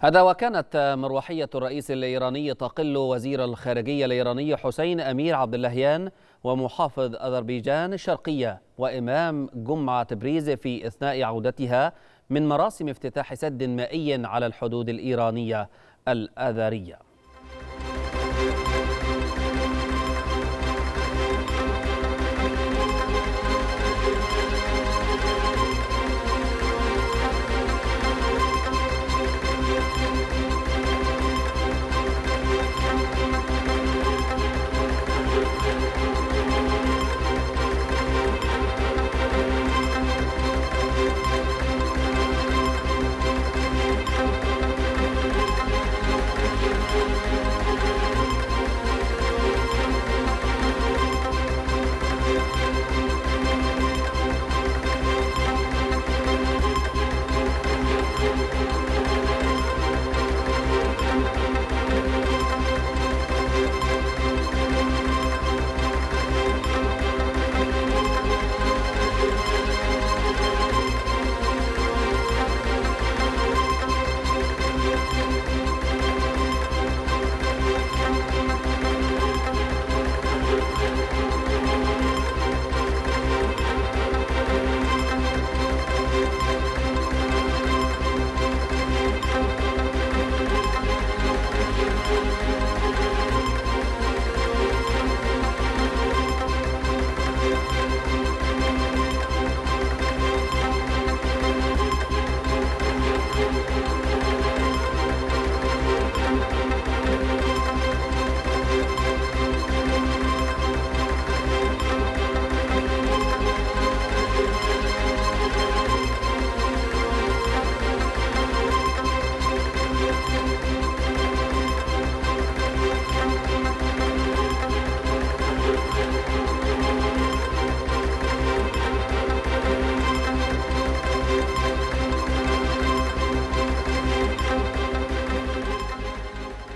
هذا وكانت مروحية الرئيس الإيراني تقل وزير الخارجية الإيراني حسين أمير عبد اللهيان ومحافظ أذربيجان الشرقية وإمام جمعة تبريز في إثناء عودتها من مراسم افتتاح سد مائي على الحدود الإيرانية الأذرية.